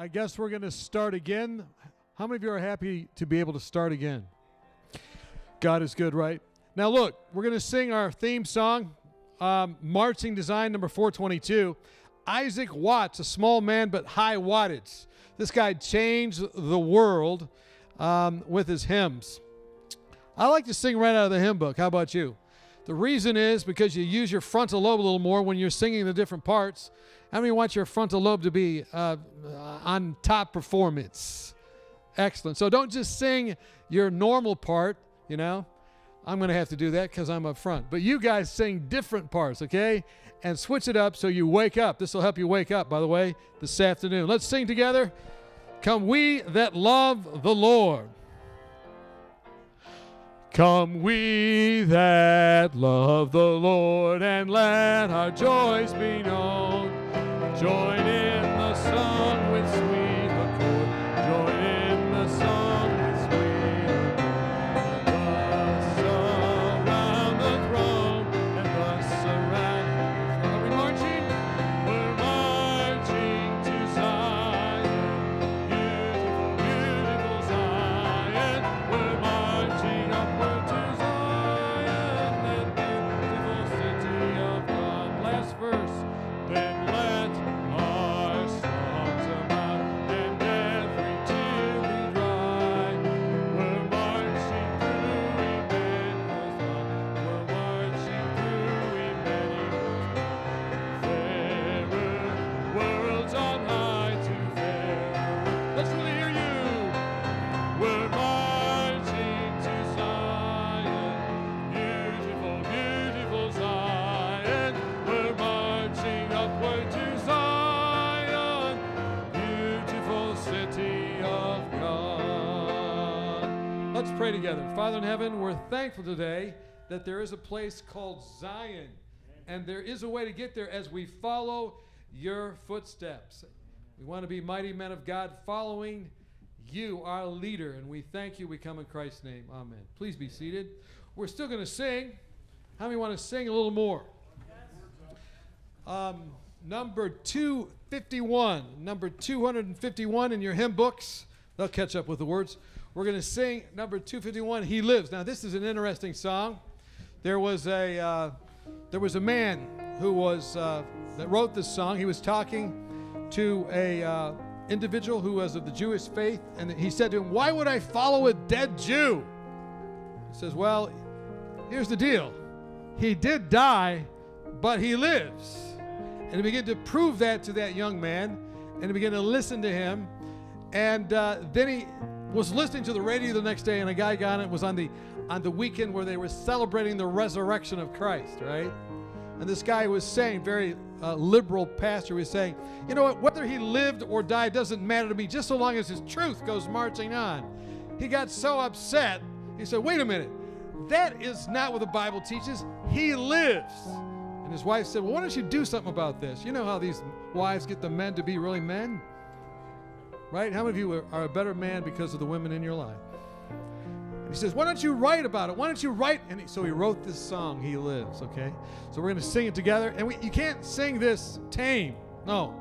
I guess we're going to start again. How many of you are happy to be able to start again? God is good, right? Now, look, we're going to sing our theme song, um, Marching to Zion number 422. Isaac Watts, a small man but high wattage. This guy changed the world um, with his hymns. I like to sing right out of the hymn book. How about you? The reason is because you use your frontal lobe a little more when you're singing the different parts. How many want your frontal lobe to be uh, on top performance? Excellent. So don't just sing your normal part, you know. I'm going to have to do that because I'm up front. But you guys sing different parts, okay? And switch it up so you wake up. This will help you wake up, by the way, this afternoon. Let's sing together. Come, we that love the Lord. Come, we that love the Lord, and let our joys be known. Join in the song pray together. Father in heaven, we're thankful today that there is a place called Zion, and there is a way to get there as we follow your footsteps. We want to be mighty men of God following you, our leader, and we thank you. We come in Christ's name. Amen. Please be seated. We're still going to sing. How many want to sing a little more? Um, number 251. Number 251 in your hymn books. They'll catch up with the words. We're going to sing number 251, He Lives. Now, this is an interesting song. There was a, uh, there was a man who was, uh, that wrote this song. He was talking to a uh, individual who was of the Jewish faith, and he said to him, Why would I follow a dead Jew? He says, Well, here's the deal. He did die, but he lives. And he began to prove that to that young man, and he began to listen to him. And uh, then he was listening to the radio the next day, and a guy got it was on the on the weekend where they were celebrating the resurrection of Christ, right? And this guy was saying, very uh, liberal pastor was saying, you know what, whether he lived or died doesn't matter to me, just so long as his truth goes marching on. He got so upset, he said, wait a minute, that is not what the Bible teaches. He lives. And his wife said, well, why don't you do something about this? You know how these wives get the men to be really men? Right? How many of you are, a better man because of the women in your life? He says, Why don't you write about it? Why don't you write? And he, so he wrote this song, He Lives, okay? So we're going to sing it together. And we, you can't sing this tame. No,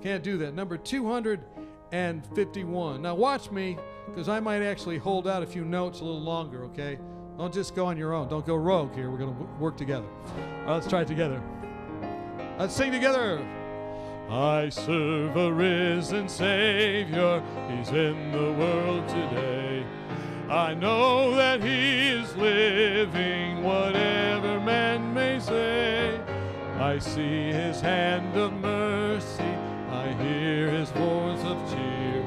can't do that. Number 251. Now watch me, because I might actually hold out a few notes a little longer, okay? Don't just go on your own. Don't go rogue here. We're going to work together. All right, let's try it together. Let's sing together. I serve a risen Savior. He's in the world today. I know that He is living, whatever man may say. I see His hand of mercy. I hear His voice of cheer.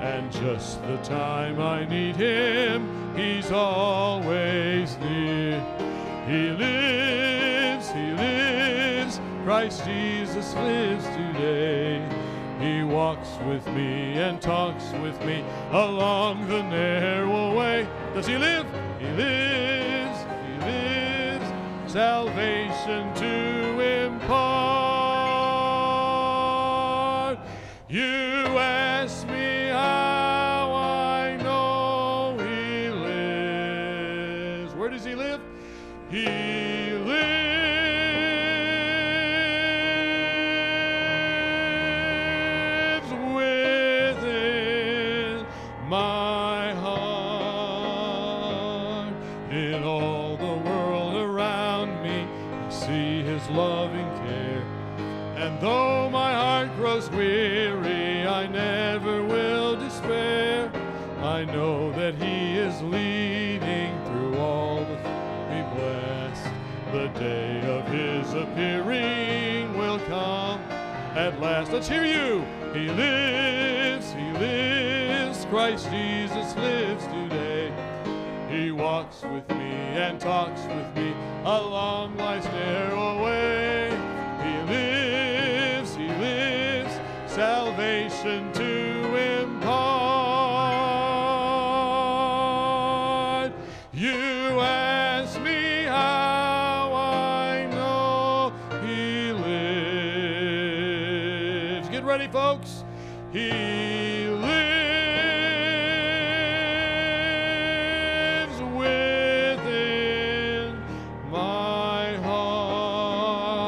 And just the time I need Him, He's always near. He lives. Christ Jesus lives today. He walks with me and talks with me along the narrow way. Does he live? He lives, he lives. Salvation to impart. Day of His appearing will come at last. Let's hear you. He lives, He lives. Christ Jesus lives today. He walks with me and talks with me along life's narrow Get ready, folks. He lives within my heart.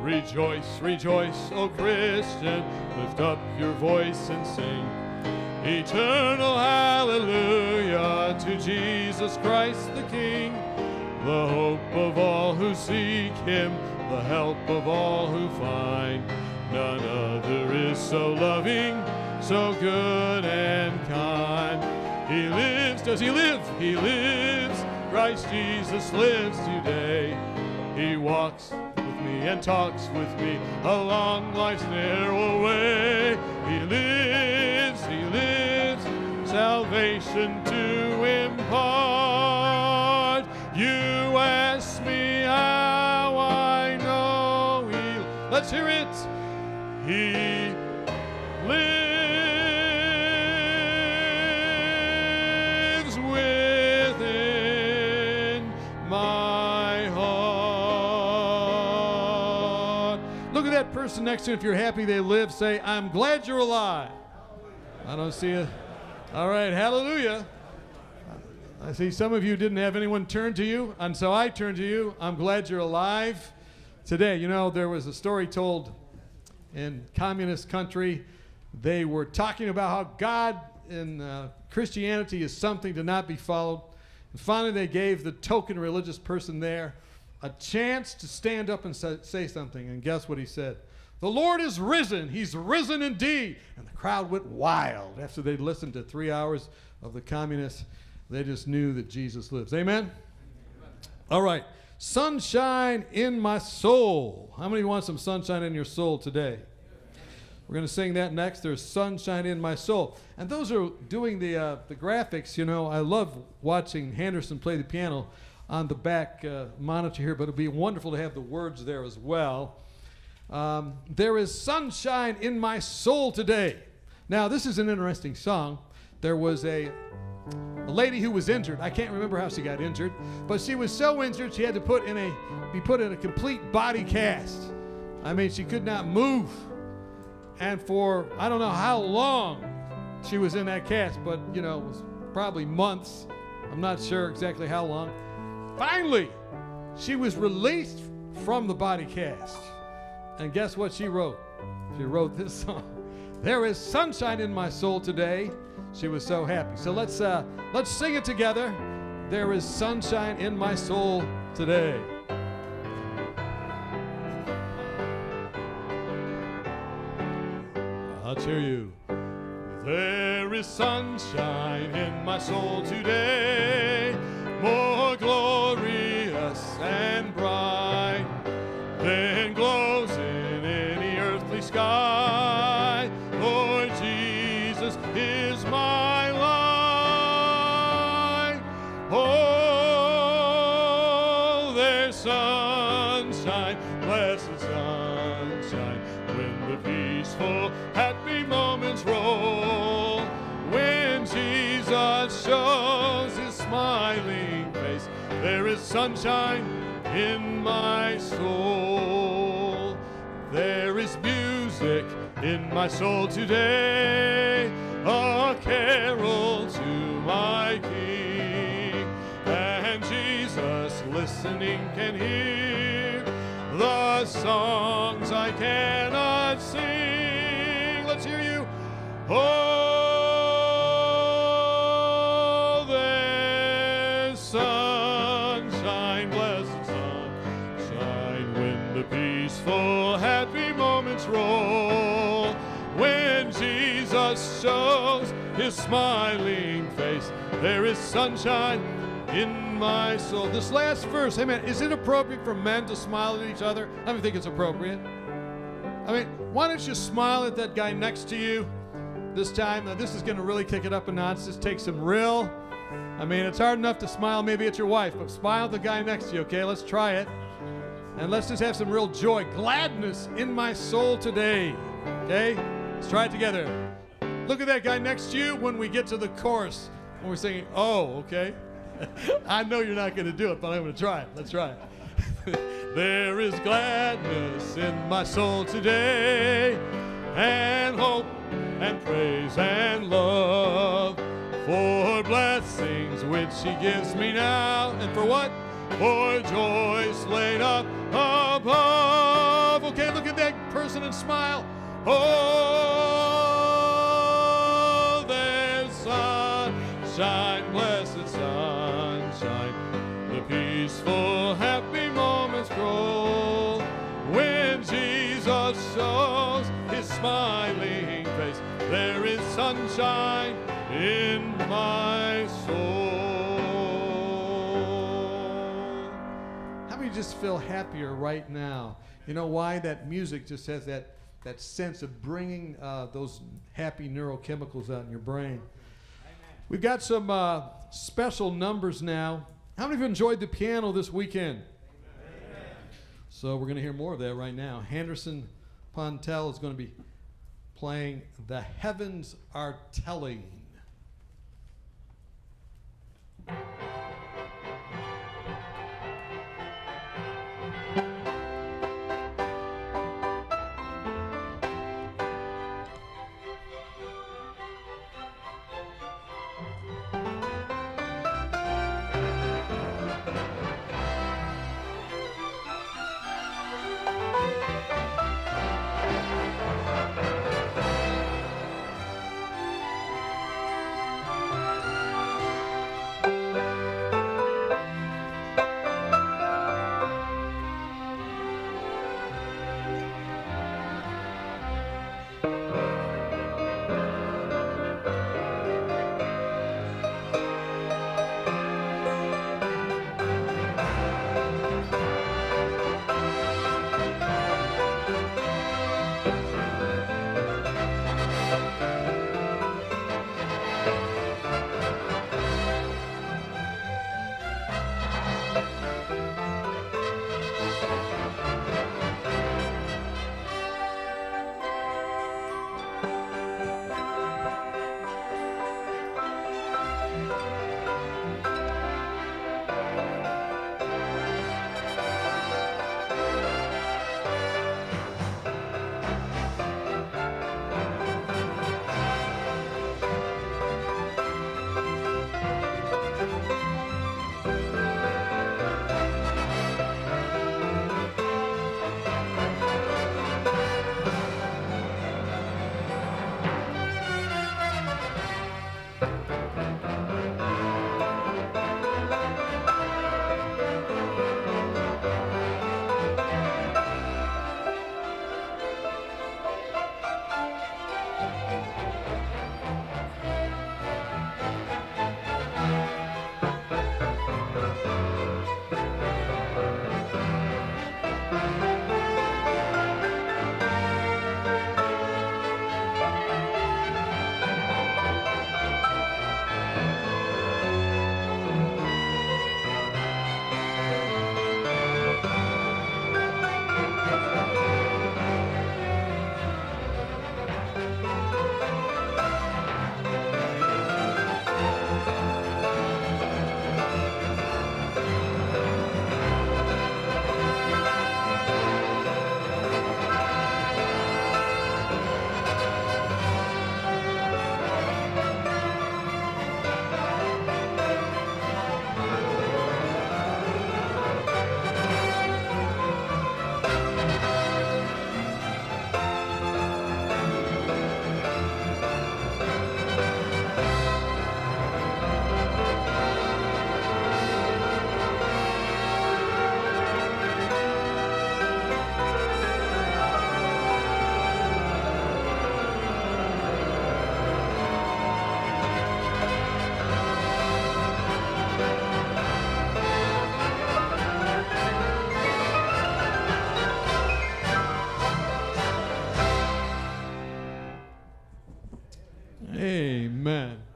Rejoice, rejoice, O Christian, lift up your voice and sing. Eternal hallelujah to Jesus Christ the King, the hope of all who seek him, the help of all who find. None other is so loving, so good and kind. He lives, does he live? He lives. Christ Jesus lives today. He walks with me and talks with me along life's narrow way. He lives, he lives, salvation to impart. You ask me how I know he. Let's hear it. He lives within my heart. Look at that person next to you. If you're happy they live, say, I'm glad you're alive. I don't see it. All right, hallelujah. I see some of you didn't have anyone turn to you, and so I turn to you. I'm glad you're alive today. You know, there was a story told in communist country. They were talking about how God in uh, Christianity is something to not be followed. And finally, they gave the token religious person there a chance to stand up and say something. And guess what he said? The Lord is risen. He's risen indeed. And the crowd went wild after they'd listened to three hours of the communists. They just knew that Jesus lives. Amen? All right. Sunshine in my soul. How many want some sunshine in your soul today? We're going to sing that next. There's sunshine in my soul. And those are doing the, uh, the graphics. You know, I love watching Henderson play the piano on the back uh, monitor here, but it'd be wonderful to have the words there as well. Um, there is sunshine in my soul today. Now, this is an interesting song. There was a, a lady who was injured. I can't remember how she got injured, but she was so injured she had to put in a be put in a complete body cast. I mean, she could not move. And for I don't know how long she was in that cast, but you know, it was probably months. I'm not sure exactly how long. Finally, she was released from the body cast. And guess what she wrote? She wrote this song. There is sunshine in my soul today. She was so happy. So let's uh, let's sing it together. There is sunshine in my soul today. I'll cheer you. There is sunshine in my soul today, more glorious and bright sunshine in my soul. There is music in my soul today, a carol to my King. And Jesus listening can hear the songs I cannot sing. Let's hear you. Oh, moments roll. When Jesus shows his smiling face, there is sunshine in my soul. This last verse, hey man, is it appropriate for men to smile at each other? I don't think it's appropriate. I mean, why don't you smile at that guy next to you this time? Now, this is going to really kick it up a notch. Just take some real. I mean, it's hard enough to smile maybe at your wife, but smile at the guy next to you, okay? Let's try it. And let's just have some real joy, gladness in my soul today, okay? Let's try it together. Look at that guy next to you when we get to the chorus, when we're singing, oh, okay? I know you're not going to do it, but I'm going to try it. Let's try it. there is gladness in my soul today, and hope, and praise, and love for blessings which He gives me now, and for what? For joys laid up above. Okay, look at that person and smile. Oh, there's sunshine, blessed sunshine, the peaceful, happy moments grow when Jesus shows his smiling face. There is sunshine in my just feel happier right now? You know why? That music just has that, that sense of bringing uh, those happy neurochemicals out in your brain. We've got some uh, special numbers now. How many of you enjoyed the piano this weekend? Amen. So we're going to hear more of that right now. Henderson Pontel is going to be playing The Heavens Are Telling.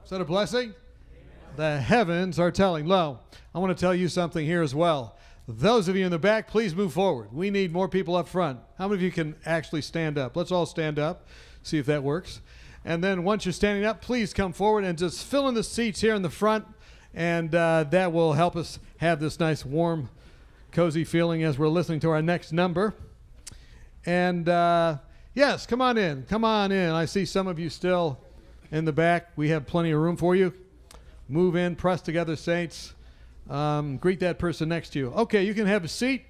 Is that a blessing? The heavens are telling. Lo, I want to tell you something here as well. Those of you in the back, please move forward. We need more people up front. How many of you can actually stand up? Let's all stand up, see if that works. And then once you're standing up, please come forward and just fill in the seats here in the front, and uh, that will help us have this nice, warm, cozy feeling as we're listening to our next number. And uh, yes, come on in. Come on in. I see some of you still in the back. We have plenty of room for you. Move in, press together, saints. Um, greet that person next to you. Okay, you can have a seat.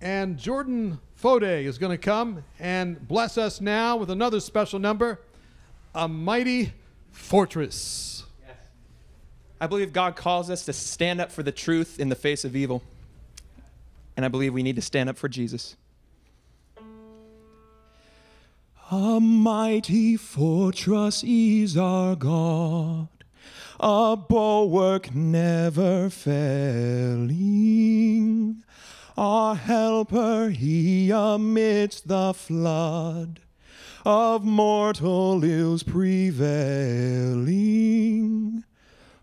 And Jordan Fode is going to come and bless us now with another special number A Mighty Fortress. Yes. I believe God calls us to stand up for the truth in the face of evil. And I believe we need to stand up for Jesus. A mighty fortress is our God, a bulwark never failing. Our helper, he amidst the flood of mortal ills prevailing.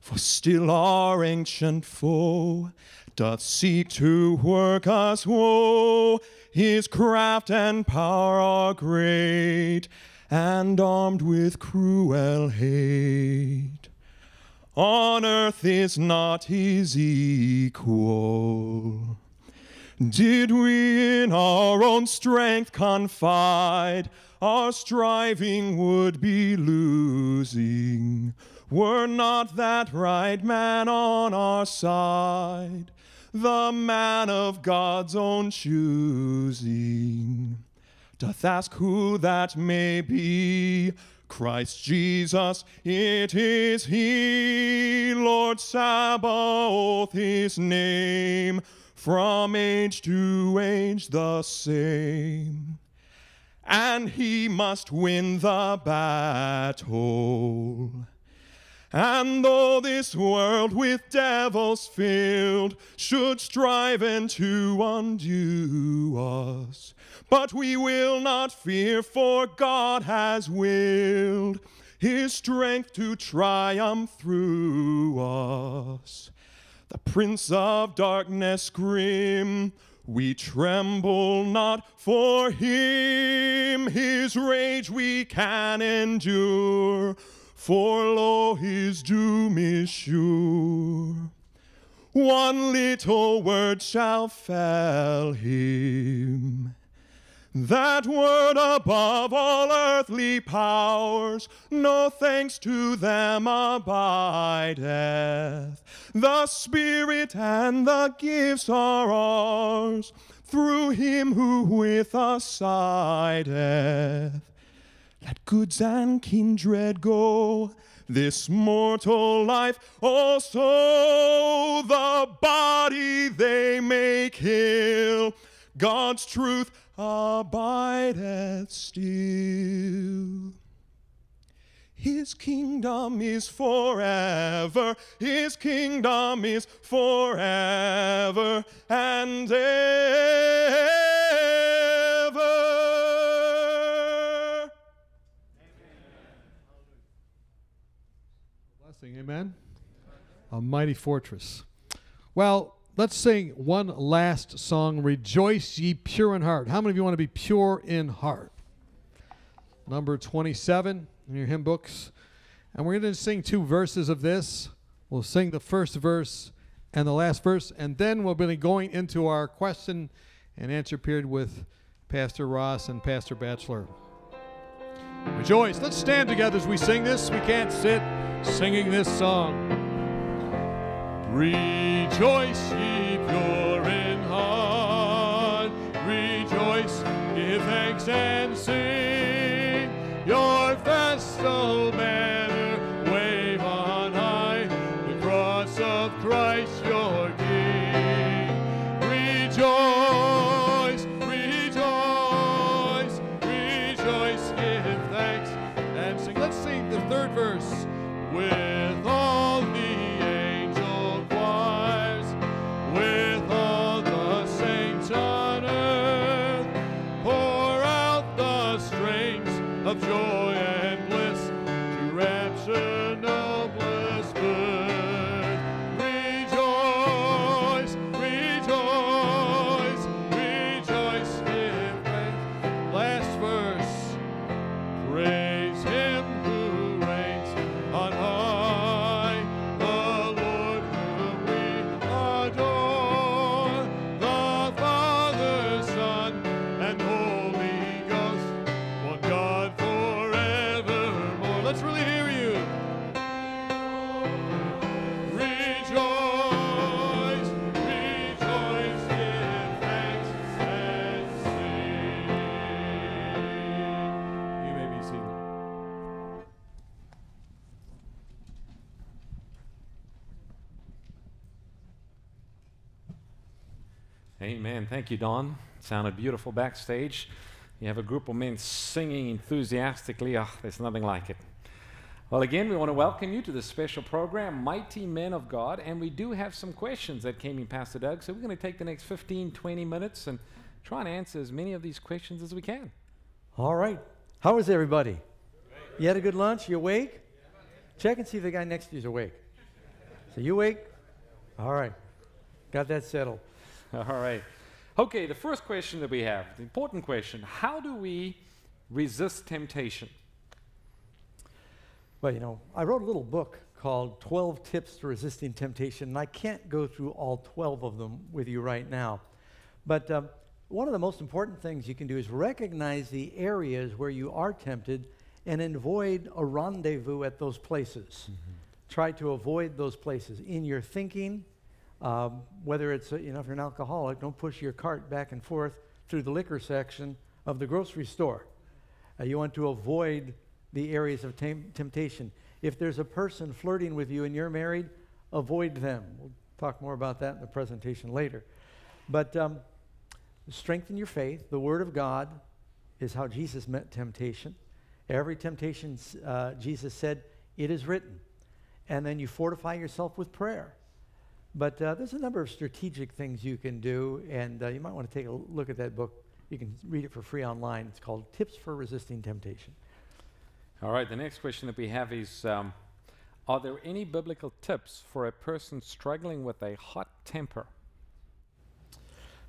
For still our ancient foe doth seek to work us woe. His craft and power are great, and armed with cruel hate. On earth is not his equal. Did we in our own strength confide, our striving would be losing. Were not that right man on our side, the man of God's own choosing? Doth ask who that may be. Christ Jesus, it is He, Lord Sabaoth, His name, from age to age the same. And He must win the battle. And though this world with devils filled should strive and to undo us, but we will not fear, for God has willed His strength to triumph through us. The Prince of Darkness grim, we tremble not for him, his rage we can endure, for lo, his doom is sure. One little word shall fell him. That word above all earthly powers, no thanks to them abideth. The Spirit and the gifts are ours, through him who with us sideth. Let goods and kindred go, this mortal life also, the body they may kill. God's truth abideth still. His kingdom is forever, His kingdom is forever and ever. Blessing, amen. A mighty fortress. Well, let's sing one last song Rejoice ye pure in heart. How many of you want to be pure in heart? Number 27 in your hymn books. And we're going to sing two verses of this. We'll sing the first verse and the last verse, and then we'll be going into our question and answer period with Pastor Ross and Pastor Batchelor. Rejoice. Let's stand together as we sing this. We can't sit singing this song. Rejoice, ye pure in heart. Rejoice, give thanks and sing. Your festal banner Amen. Thank you, Don. Sounded beautiful backstage. You have a group of men singing enthusiastically. Ah, there's nothing like it. Well, again, we want to welcome you to this special program, Mighty Men of God. And we do have some questions that came in, Pastor Doug. So we're going to take the next 15, 20 minutes and try and answer as many of these questions as we can. All right. How is everybody? You had a good lunch? You awake? Check and see if the guy next to you is awake. So you awake? All right. Got that settled. All right. Okay, the first question that we have, the important question how do we resist temptation? Well, you know, I wrote a little book called 12 Tips to Resisting Temptation, and I can't go through all 12 of them with you right now. But um, one of the most important things you can do is recognize the areas where you are tempted and avoid a rendezvous at those places. Mm-hmm. Try to avoid those places in your thinking. Um, whether it's, you know, if you're an alcoholic, don't push your cart back and forth through the liquor section of the grocery store. Uh, you want to avoid the areas of tem- temptation. If there's a person flirting with you and you're married, avoid them. We'll talk more about that in the presentation later. But um, strengthen your faith. The Word of God is how Jesus met temptation. Every temptation, uh, Jesus said, it is written. And then you fortify yourself with prayer. But uh, there's a number of strategic things you can do, and uh, you might want to take a look at that book. You can read it for free online. It's called Tips for Resisting Temptation. All right, the next question that we have is um, Are there any biblical tips for a person struggling with a hot temper?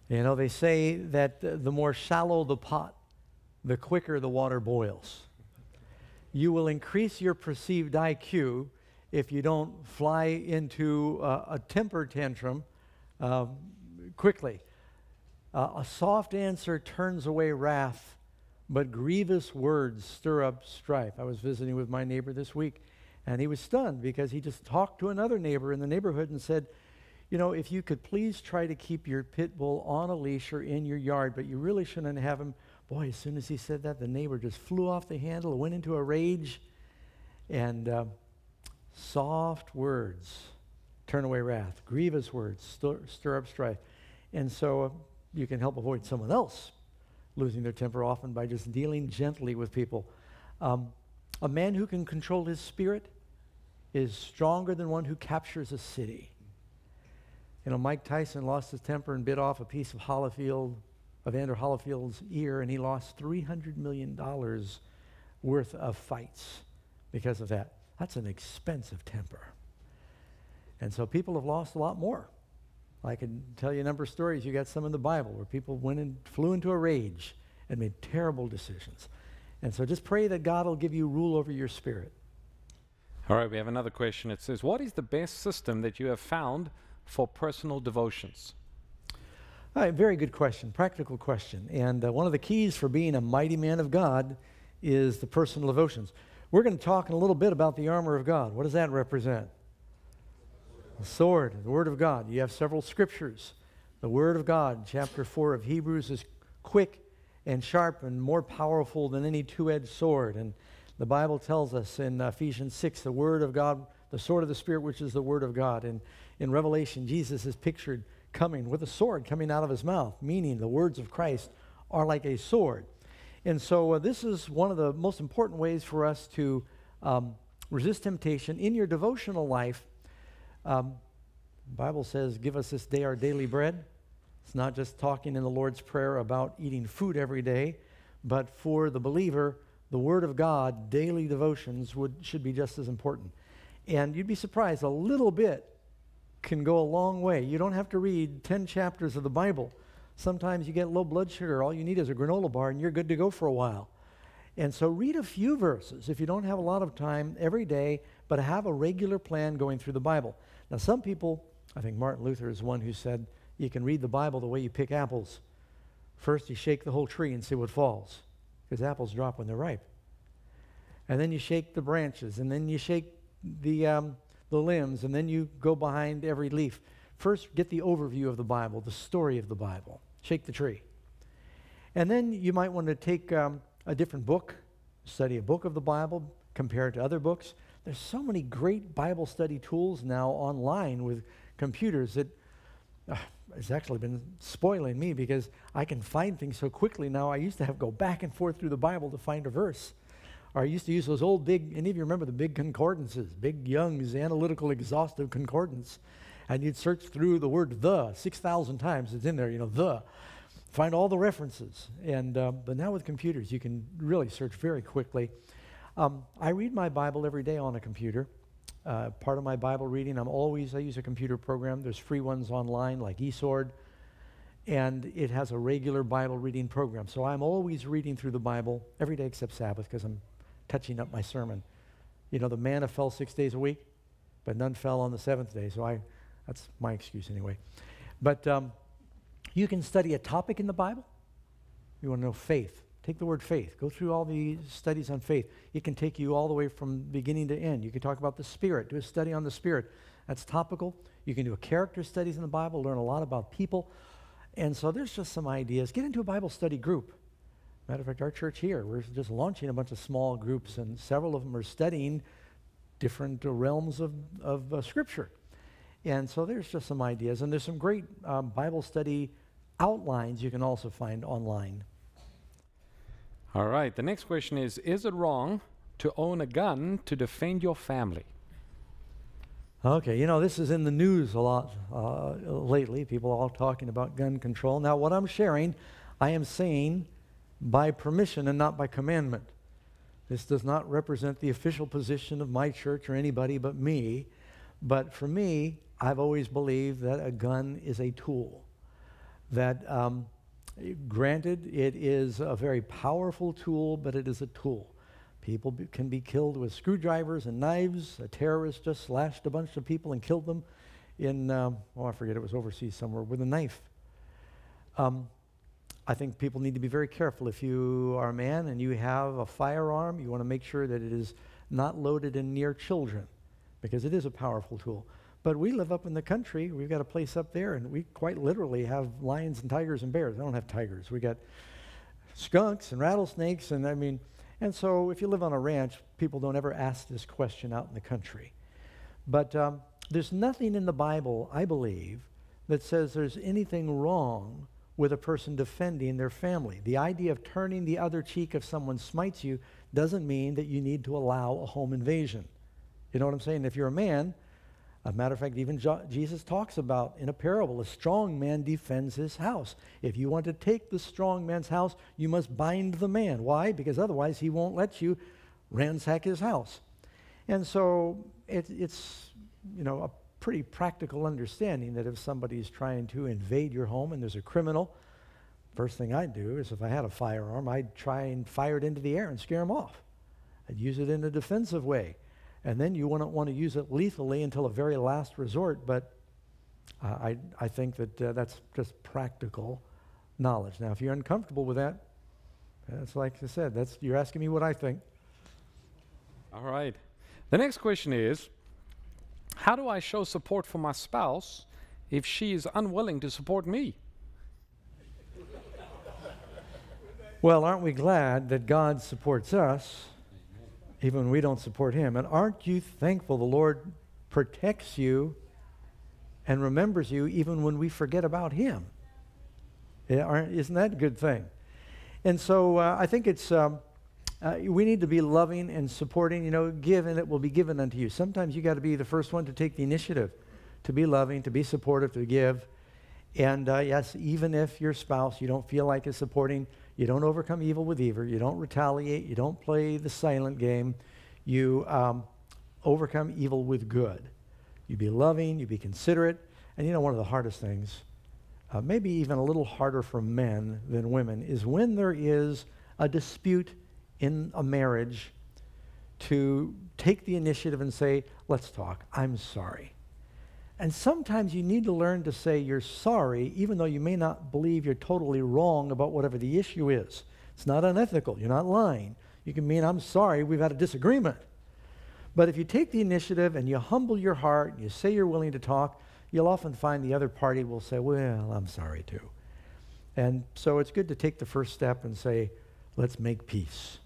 You know, they say that the more shallow the pot, the quicker the water boils. You will increase your perceived IQ if you don't fly into uh, a temper tantrum uh, quickly. Uh, a soft answer turns away wrath, but grievous words stir up strife. I was visiting with my neighbor this week, and he was stunned because he just talked to another neighbor in the neighborhood and said, you know, if you could please try to keep your pit bull on a leash or in your yard, but you really shouldn't have him. Boy, as soon as he said that, the neighbor just flew off the handle, went into a rage, and uh, Soft words turn away wrath. Grievous words stir, stir up strife. And so uh, you can help avoid someone else losing their temper often by just dealing gently with people. Um, a man who can control his spirit is stronger than one who captures a city. You know, Mike Tyson lost his temper and bit off a piece of Holyfield, Evander Holyfield's ear, and he lost $300 million worth of fights because of that. That's an expensive temper. And so people have lost a lot more. I can tell you a number of stories. You got some in the Bible where people went and flew into a rage and made terrible decisions. And so just pray that God will give you rule over your spirit. All right, we have another question. It says, What is the best system that you have found for personal devotions? All right, very good question, practical question. And uh, one of the keys for being a mighty man of God is the personal devotions. We're going to talk in a little bit about the armor of God. What does that represent? The sword, the Word of God. You have several scriptures. The Word of God, chapter 4 of Hebrews, is quick and sharp and more powerful than any two edged sword. And the Bible tells us in Ephesians 6 the Word of God, the sword of the Spirit, which is the Word of God. And in Revelation, Jesus is pictured coming with a sword coming out of his mouth, meaning the words of Christ are like a sword. And so, uh, this is one of the most important ways for us to um, resist temptation in your devotional life. Um, Bible says, "Give us this day our daily bread." It's not just talking in the Lord's prayer about eating food every day, but for the believer, the Word of God, daily devotions would should be just as important. And you'd be surprised, a little bit can go a long way. You don't have to read 10 chapters of the Bible Sometimes you get low blood sugar. All you need is a granola bar and you're good to go for a while. And so read a few verses if you don't have a lot of time every day, but have a regular plan going through the Bible. Now, some people, I think Martin Luther is one who said, you can read the Bible the way you pick apples. First, you shake the whole tree and see what falls, because apples drop when they're ripe. And then you shake the branches, and then you shake the, um, the limbs, and then you go behind every leaf. First, get the overview of the Bible, the story of the Bible. Shake the tree. And then you might want to take um, a different book, study a book of the Bible, compare it to other books. There's so many great Bible study tools now online with computers that uh, it's actually been spoiling me because I can find things so quickly now. I used to have to go back and forth through the Bible to find a verse. Or I used to use those old big, any of you remember the big concordances, big Young's analytical exhaustive concordance. And you'd search through the word the 6,000 times. It's in there, you know, the. Find all the references. And, uh, but now with computers, you can really search very quickly. Um, I read my Bible every day on a computer. Uh, part of my Bible reading, I'm always, I use a computer program. There's free ones online like e-Sword. And it has a regular Bible reading program. So I'm always reading through the Bible every day except Sabbath because I'm touching up my sermon. You know, the manna fell six days a week, but none fell on the seventh day. So I, that's my excuse anyway. But um, you can study a topic in the Bible. You want to know faith. Take the word faith. Go through all the studies on faith. It can take you all the way from beginning to end. You can talk about the Spirit. Do a study on the Spirit. That's topical. You can do a character studies in the Bible, learn a lot about people. And so there's just some ideas. Get into a Bible study group. Matter of fact, our church here, we're just launching a bunch of small groups, and several of them are studying different realms of, of uh, Scripture. And so there's just some ideas. And there's some great um, Bible study outlines you can also find online. All right. The next question is Is it wrong to own a gun to defend your family? Okay, you know, this is in the news a lot uh, lately. People all talking about gun control. Now, what I'm sharing, I am saying by permission and not by commandment. This does not represent the official position of my church or anybody but me. But for me, I've always believed that a gun is a tool. That, um, granted, it is a very powerful tool, but it is a tool. People be, can be killed with screwdrivers and knives. A terrorist just slashed a bunch of people and killed them in, um, oh, I forget, it was overseas somewhere, with a knife. Um, I think people need to be very careful. If you are a man and you have a firearm, you want to make sure that it is not loaded in near children because it is a powerful tool. But we live up in the country. We've got a place up there, and we quite literally have lions and tigers and bears. I don't have tigers. We got skunks and rattlesnakes, and I mean, and so if you live on a ranch, people don't ever ask this question out in the country. But um, there's nothing in the Bible, I believe, that says there's anything wrong with a person defending their family. The idea of turning the other cheek if someone smites you doesn't mean that you need to allow a home invasion. You know what I'm saying? If you're a man, a matter of fact, even jo- Jesus talks about in a parable a strong man defends his house. If you want to take the strong man's house, you must bind the man. Why? Because otherwise he won't let you ransack his house. And so it, it's, you know, a pretty practical understanding that if somebody is trying to invade your home and there's a criminal, first thing I'd do is if I had a firearm, I'd try and fire it into the air and scare them off. I'd use it in a defensive way. And then you wouldn't want to use it lethally until a very last resort, but uh, I, I think that uh, that's just practical knowledge. Now, if you're uncomfortable with that, that's like I said, that's, you're asking me what I think. All right. The next question is How do I show support for my spouse if she is unwilling to support me? Well, aren't we glad that God supports us even when we don't support Him? And aren't you thankful the Lord protects you and remembers you even when we forget about Him? Isn't that a good thing? And so uh, I think it's. Um, uh, we need to be loving and supporting. You know, give and it will be given unto you. Sometimes you got to be the first one to take the initiative, to be loving, to be supportive, to give. And uh, yes, even if your spouse you don't feel like is supporting, you don't overcome evil with evil. You don't retaliate. You don't play the silent game. You um, overcome evil with good. You be loving. You be considerate. And you know, one of the hardest things, uh, maybe even a little harder for men than women, is when there is a dispute in a marriage to take the initiative and say, let's talk. I'm sorry. And sometimes you need to learn to say you're sorry, even though you may not believe you're totally wrong about whatever the issue is. It's not unethical. You're not lying. You can mean, I'm sorry, we've had a disagreement. But if you take the initiative and you humble your heart, and you say you're willing to talk, you'll often find the other party will say, Well, I'm sorry too. And so it's good to take the first step and say, Let's make peace.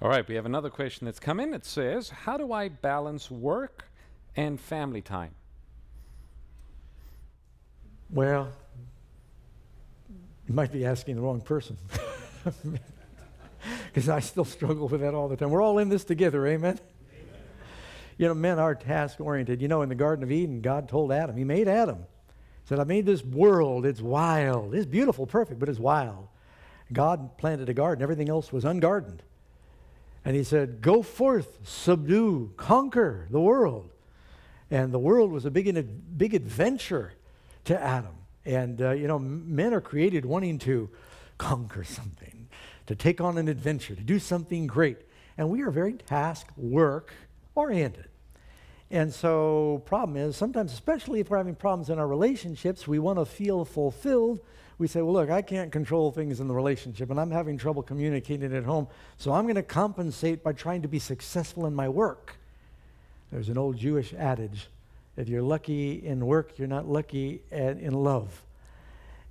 All right, we have another question that's come in. It says, How do I balance work and family time? Well, you might be asking the wrong person. Because I still struggle with that all the time. We're all in this together, amen? amen? You know, men are task oriented. You know, in the Garden of Eden, God told Adam, He made Adam. He said, I made this world, it's wild. It's beautiful, perfect, but it's wild. God planted a garden, everything else was ungardened. And He said, Go forth, subdue, conquer the world. And the world was a big, big adventure to Adam. And, uh, you know, men are created wanting to conquer something, to take on an adventure, to do something great. And we are very task work oriented. And so, problem is, sometimes, especially if we're having problems in our relationships, we want to feel fulfilled. We say, well, look, I can't control things in the relationship, and I'm having trouble communicating at home, so I'm going to compensate by trying to be successful in my work. There's an old Jewish adage if you're lucky in work, you're not lucky in love.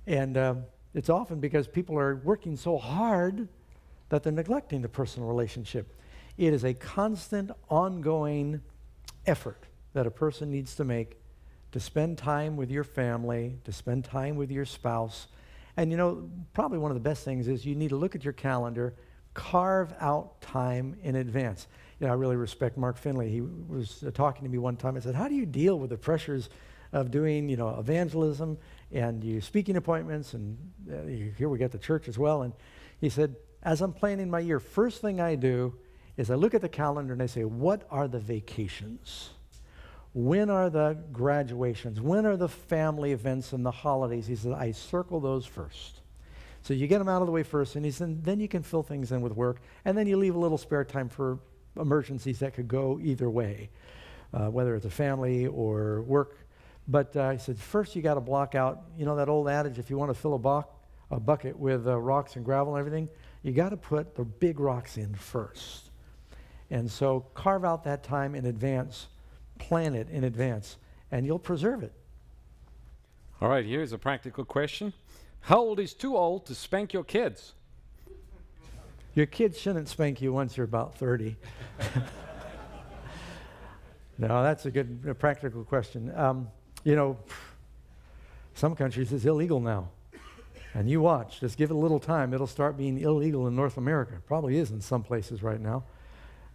And uh, it's often because people are working so hard that they're neglecting the personal relationship. It is a constant, ongoing effort that a person needs to make to spend time with your family, to spend time with your spouse. And you know, probably one of the best things is you need to look at your calendar, carve out time in advance you know, I really respect Mark Finley. He was uh, talking to me one time. I said, "How do you deal with the pressures of doing, you know, evangelism and you speaking appointments and uh, here we got the church as well?" And he said, "As I'm planning my year, first thing I do is I look at the calendar and I say, what are the vacations?" When are the graduations? When are the family events and the holidays? He said, I circle those first. So you get them out of the way first, and he said, then you can fill things in with work, and then you leave a little spare time for emergencies that could go either way, uh, whether it's a family or work. But uh, I said, first you got to block out, you know, that old adage if you want to fill a, bu- a bucket with uh, rocks and gravel and everything, you got to put the big rocks in first. And so carve out that time in advance, plan it in advance, and you'll preserve it. All right, here's a practical question How old is too old to spank your kids? Your kids shouldn't spank you once you're about 30. no, that's a good a practical question. Um, you know, some countries it's illegal now. And you watch, just give it a little time, it'll start being illegal in North America. Probably is in some places right now.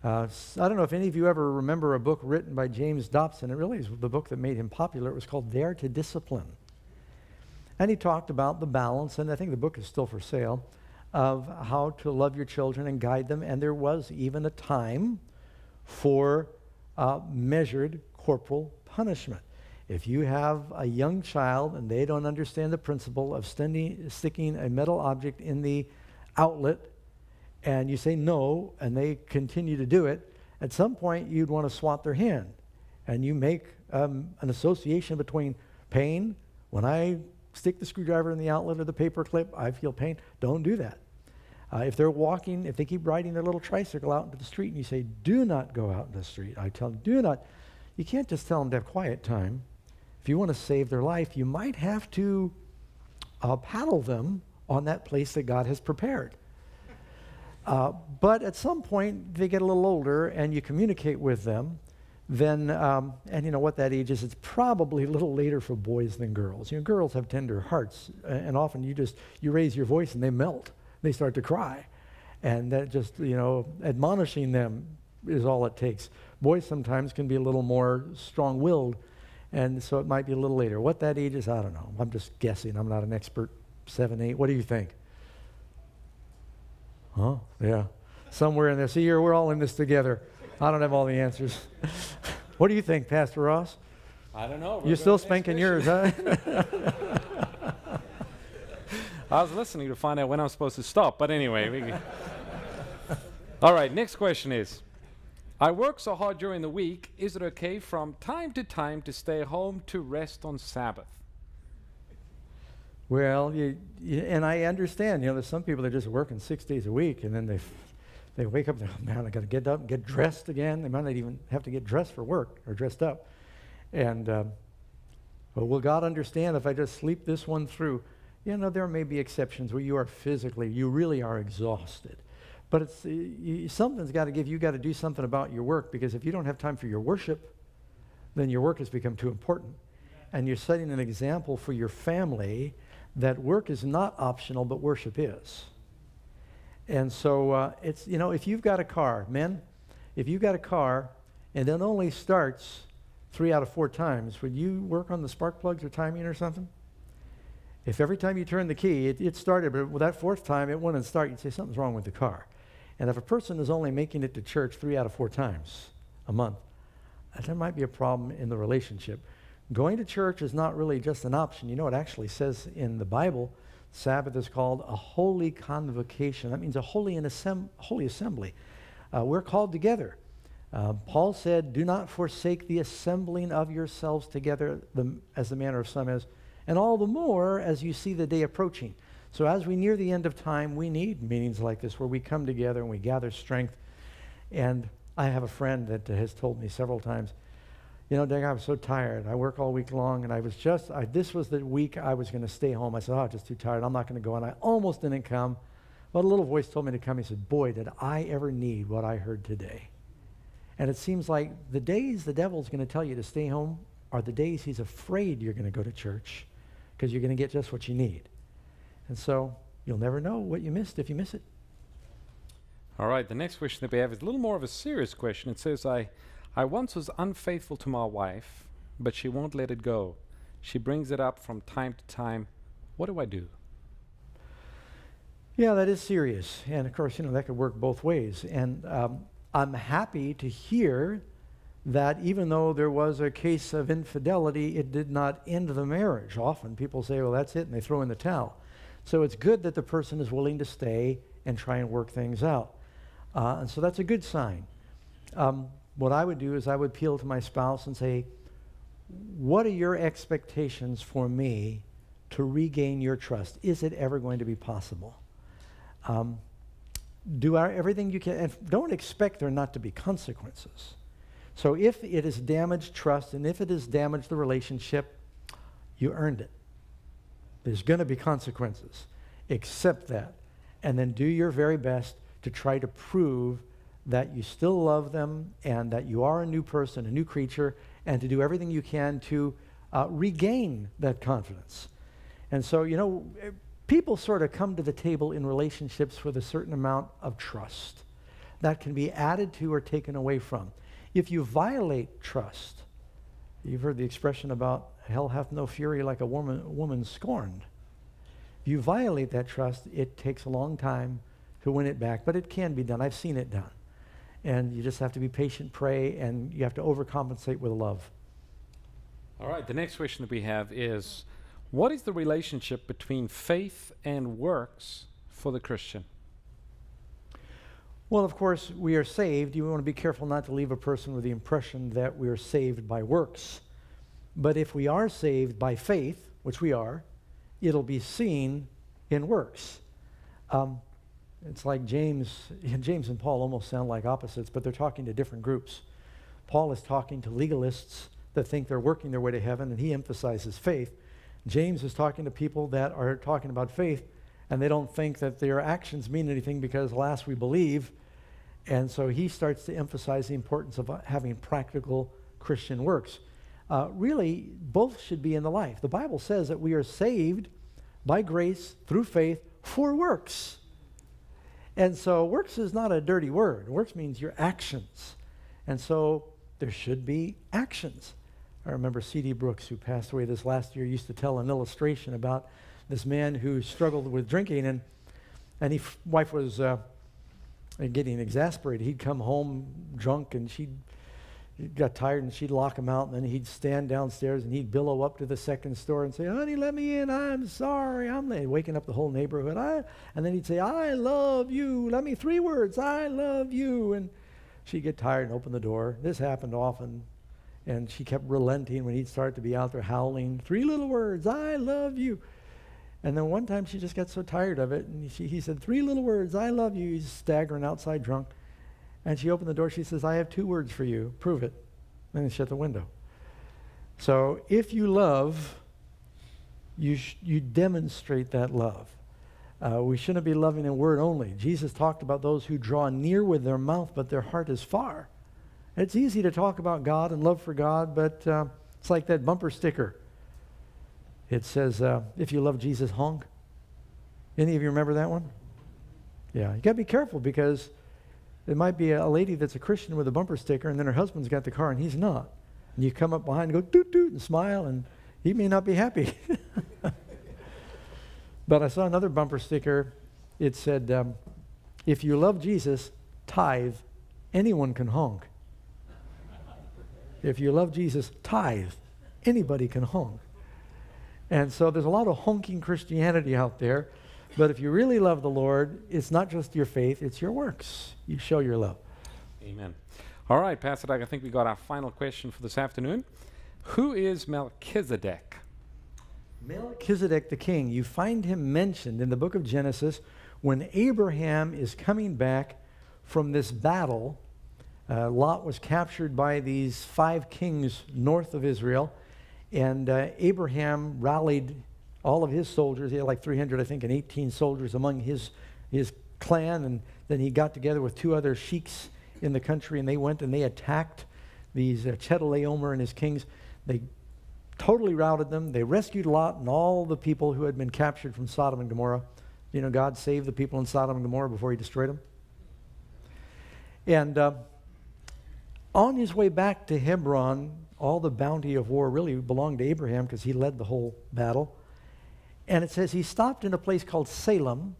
Uh, I don't know if any of you ever remember a book written by James Dobson. It really is the book that made him popular. It was called Dare to Discipline. And he talked about the balance, and I think the book is still for sale, of how to love your children and guide them. And there was even a time for uh, measured corporal punishment. If you have a young child and they don't understand the principle of standing, sticking a metal object in the outlet, and you say no, and they continue to do it, at some point you'd want to swat their hand. And you make um, an association between pain, when I stick the screwdriver in the outlet or the paper clip, I feel pain. Don't do that. Uh, if they're walking, if they keep riding their little tricycle out into the street and you say, do not go out in the street, I tell them, do not. You can't just tell them to have quiet time. If you want to save their life, you might have to uh, paddle them on that place that God has prepared. Uh, but at some point, they get a little older and you communicate with them then, um, and you know what that age is, it's probably a little later for boys than girls. You know, girls have tender hearts, and often you just, you raise your voice and they melt. They start to cry. And that just, you know, admonishing them is all it takes. Boys sometimes can be a little more strong willed, and so it might be a little later. What that age is, I don't know. I'm just guessing. I'm not an expert. Seven, eight. What do you think? Huh? Yeah. Somewhere in there. See, here, we're all in this together. I don't have all the answers. what do you think, Pastor Ross? I don't know. You're still spanking yours, huh? I was listening to find out when I'm supposed to stop, but anyway. all right, next question is I work so hard during the week, is it okay from time to time to stay home to rest on Sabbath? Well, you, you, and I understand, you know, there's some people that are just working six days a week and then they they wake up, they're, oh, man, I got to get up and get dressed again. They might not even have to get dressed for work or dressed up. And, um, but will God understand if I just sleep this one through? You know, there may be exceptions where you are physically, you really are exhausted. But it's, you, something's got to give. You've got to do something about your work because if you don't have time for your worship, then your work has become too important. and you're setting an example for your family that work is not optional, but worship is. And so uh, it's, you know, if you've got a car, men, if you've got a car and it only starts three out of four times, would you work on the spark plugs or timing or something? If every time you turn the key, it, it started, but that fourth time it wouldn't start, you'd say something's wrong with the car. And if a person is only making it to church three out of four times a month, uh, there might be a problem in the relationship. Going to church is not really just an option. You know, it actually says in the Bible, Sabbath is called a holy convocation. That means a holy, assemb- holy assembly. Uh, we're called together. Uh, Paul said, Do not forsake the assembling of yourselves together, the, as the manner of some is, and all the more as you see the day approaching. So, as we near the end of time, we need meetings like this where we come together and we gather strength. And I have a friend that has told me several times, you know, Doug, I was so tired. I work all week long, and I was just, I, this was the week I was going to stay home. I said, oh, I'm just too tired. I'm not going to go. And I almost didn't come. But a little voice told me to come. He said, boy, did I ever need what I heard today. And it seems like the days the devil's going to tell you to stay home are the days he's afraid you're going to go to church because you're going to get just what you need. And so you'll never know what you missed if you miss it. All right, the next question that we have is a little more of a serious question. It says, I, I once was unfaithful to my wife, but she won't let it go. She brings it up from time to time. What do I do? Yeah, that is serious. And of course, you know, that could work both ways. And um, I'm happy to hear that even though there was a case of infidelity, it did not end the marriage. Often people say, well, that's it, and they throw in the towel. So it's good that the person is willing to stay and try and work things out. Uh, and so that's a good sign. Um, what I would do is I would appeal to my spouse and say, What are your expectations for me to regain your trust? Is it ever going to be possible? Um, do our, everything you can, and don't expect there not to be consequences. So if it has damaged trust and if it has damaged the relationship, you earned it. There's going to be consequences. Accept that. And then do your very best to try to prove that you still love them and that you are a new person, a new creature, and to do everything you can to uh, regain that confidence. And so, you know, people sort of come to the table in relationships with a certain amount of trust that can be added to or taken away from. If you violate trust, you've heard the expression about hell hath no fury like a woman, woman scorned. If you violate that trust, it takes a long time to win it back, but it can be done. I've seen it done. And you just have to be patient, pray, and you have to overcompensate with love. All right, the next question that we have is What is the relationship between faith and works for the Christian? Well, of course, we are saved. You want to be careful not to leave a person with the impression that we are saved by works. But if we are saved by faith, which we are, it'll be seen in works. Um, it's like James, James and Paul almost sound like opposites, but they're talking to different groups. Paul is talking to legalists that think they're working their way to heaven, and he emphasizes faith. James is talking to people that are talking about faith, and they don't think that their actions mean anything because, last we believe. And so he starts to emphasize the importance of uh, having practical Christian works. Uh, really, both should be in the life. The Bible says that we are saved by grace through faith for works. And so works is not a dirty word. Works means your actions. And so there should be actions. I remember C.D. Brooks, who passed away this last year, used to tell an illustration about this man who struggled with drinking, and and his wife was uh, getting exasperated. He'd come home drunk, and she'd he got tired and she'd lock him out and then he'd stand downstairs and he'd billow up to the second store and say honey let me in. I'm sorry. I'm late waking up the whole neighborhood. I, and then he'd say i love you. Let me three words i love you. And she'd get tired and open the door. This happened often. And she kept relenting when he'd start to be out there howling three little words i love you. And then one time she just got so tired of it and she, he said three little words i love you. He's staggering outside drunk and she opened the door. She says, I have two words for you. Prove it. And then shut the window. So if you love, you, you demonstrate that love. Uh, we shouldn't be loving in word only. Jesus talked about those who draw near with their mouth, but their heart is far. It's easy to talk about God and love for God, but uh, it's like that bumper sticker It says, uh, if you love Jesus, honk. Any of you remember that one? Yeah, you got to be careful because there might be a lady that's a Christian with a bumper sticker, and then her husband's got the car and he's not. And you come up behind and go doot doot and smile, and he may not be happy. but I saw another bumper sticker. It said, um, If you love Jesus, tithe, anyone can honk. If you love Jesus, tithe, anybody can honk. And so there's a lot of honking Christianity out there. But if you really love the Lord, it's not just your faith, it's your works. You show your love. Amen. All right, Pastor Doug, I think we got our final question for this afternoon. Who is Melchizedek? Melchizedek the king, you find him mentioned in the book of Genesis when Abraham is coming back from this battle. Uh, Lot was captured by these five kings north of Israel, and uh, Abraham rallied all of his soldiers. He had like 300, I think, and 18 soldiers among his, his clan. And then he got together with two other sheiks in the country, and they went and they attacked these uh, Chedorlaomer and his kings. They totally routed them. They rescued Lot and all the people who had been captured from Sodom and Gomorrah. You know, God saved the people in Sodom and Gomorrah before he destroyed them. And uh, on his way back to Hebron, all the bounty of war really belonged to Abraham because he led the whole battle. And it says he stopped in a place called Salem,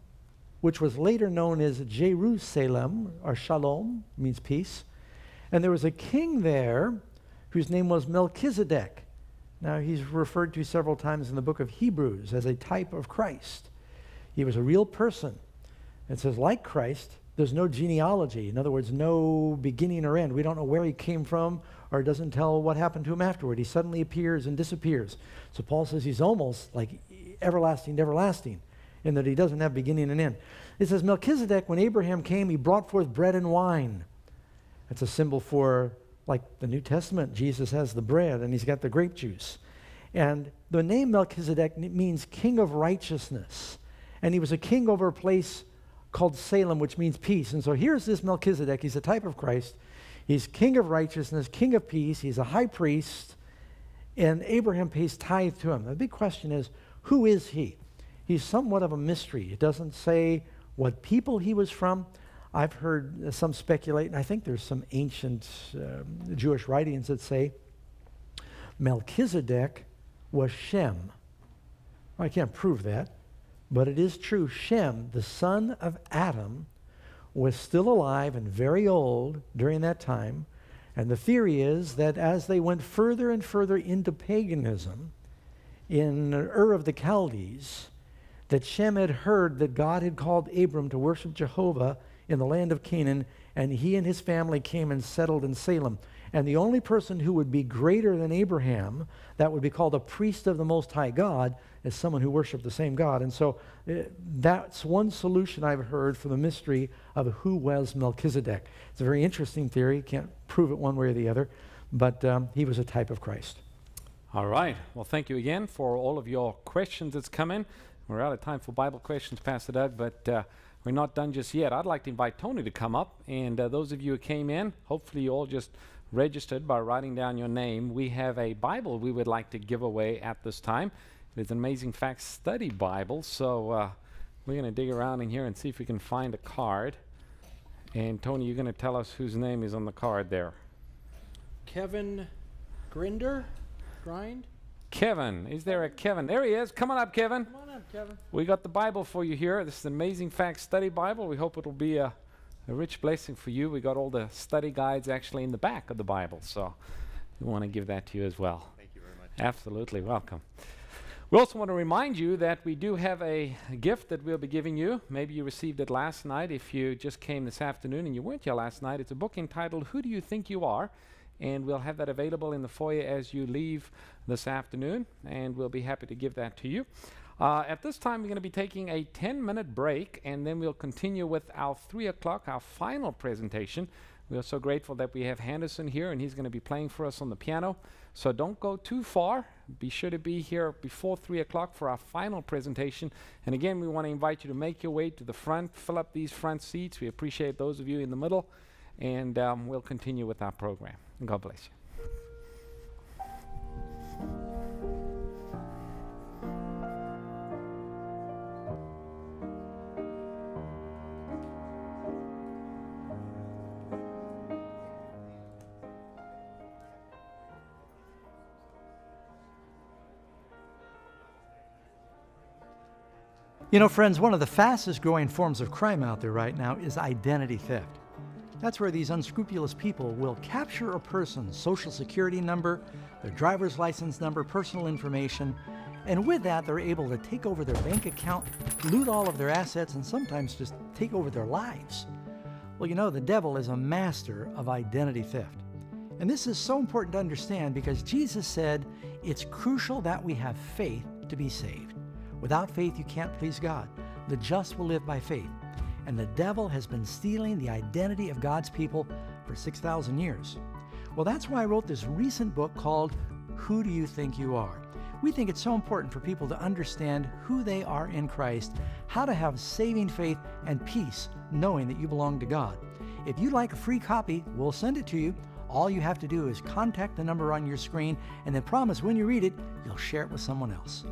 which was later known as Jerusalem, or Shalom, means peace. And there was a king there whose name was Melchizedek. Now, he's referred to several times in the book of Hebrews as a type of Christ. He was a real person. It says, like Christ, there's no genealogy. In other words, no beginning or end. We don't know where he came from, or it doesn't tell what happened to him afterward. He suddenly appears and disappears. So Paul says he's almost like everlasting everlasting, in that he doesn't have beginning and end. It says, Melchizedek, when Abraham came, he brought forth bread and wine. That's a symbol for, like the New Testament, Jesus has the bread and he's got the grape juice. And the name Melchizedek means king of righteousness. And he was a king over a place called Salem, which means peace. And so here's this Melchizedek. He's a type of Christ. He's king of righteousness, king of peace. He's a high priest. And Abraham pays tithe to him. The big question is who is he? He's somewhat of a mystery. It doesn't say what people he was from. I've heard some speculate, and I think there's some ancient uh, Jewish writings that say Melchizedek was Shem. I can't prove that, but it is true. Shem, the son of Adam, was still alive and very old during that time. And the theory is that as they went further and further into paganism, in Ur of the Chaldees that Shem had heard that God had called Abram to worship Jehovah in the land of Canaan, and he and his family came and settled in Salem. And the only person who would be greater than Abraham, that would be called a priest of the Most High God, is someone who worshiped the same God. And so uh, that's one solution I've heard for the mystery of who was Melchizedek. It's a very interesting theory. Can't prove it one way or the other, but um, he was a type of Christ. All right. Well, thank you again for all of your questions that's come in. We're out of time for Bible questions, Pastor Doug, but uh, we're not done just yet. I'd like to invite Tony to come up. And uh, those of you who came in, hopefully you all just registered by writing down your name. We have a Bible we would like to give away at this time. It's an Amazing Facts Study Bible. So uh, we're going to dig around in here and see if we can find a card. And Tony, you're going to tell us whose name is on the card there. Kevin Grinder. Grind? Kevin. Is there a Kevin? There he is. Come on up, Kevin. Come on up, Kevin. We got the Bible for you here. This is an Amazing Facts Study Bible. We hope it'll be a, a rich blessing for you. We got all the study guides actually in the back of the Bible, so we want to give that to you as well. Thank you very much. Absolutely. Welcome. We also want to remind you that we do have a gift that we'll be giving you. Maybe you received it last night. If you just came this afternoon and you weren't here last night, it's a book entitled Who Do You Think You Are? and we'll have that available in the foyer as you leave this afternoon, and we'll be happy to give that to you. Uh, at this time, we're going to be taking a 10 minute break, and then we'll continue with our 3 o'clock, our final presentation. We are so grateful that we have Henderson here, and he's going to be playing for us on the piano. So don't go too far. Be sure to be here before 3 o'clock for our final presentation. And again, we want to invite you to make your way to the front, fill up these front seats. We appreciate those of you in the middle, and um, we'll continue with our program. God bless you. You know, friends, one of the fastest growing forms of crime out there right now is identity theft. That's where these unscrupulous people will capture a person's social security number, their driver's license number, personal information, and with that, they're able to take over their bank account, loot all of their assets, and sometimes just take over their lives. Well, you know, the devil is a master of identity theft. And this is so important to understand because Jesus said it's crucial that we have faith to be saved. Without faith, you can't please God. The just will live by faith. And the devil has been stealing the identity of God's people for 6,000 years. Well, that's why I wrote this recent book called Who Do You Think You Are? We think it's so important for people to understand who they are in Christ, how to have saving faith and peace knowing that you belong to God. If you'd like a free copy, we'll send it to you. All you have to do is contact the number on your screen and then promise when you read it, you'll share it with someone else.